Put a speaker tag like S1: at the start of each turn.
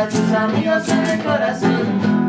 S1: a tus amigos en el corazón.